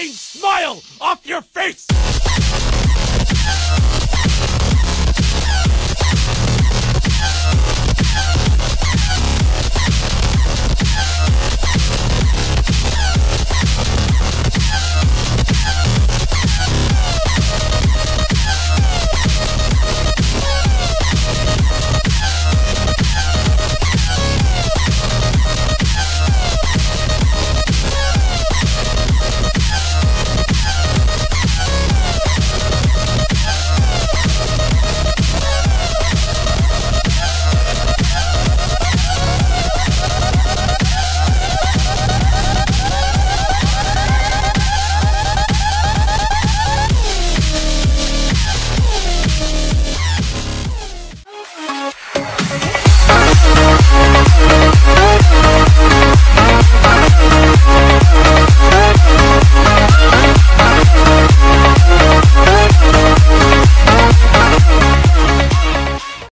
fucking smile off your face!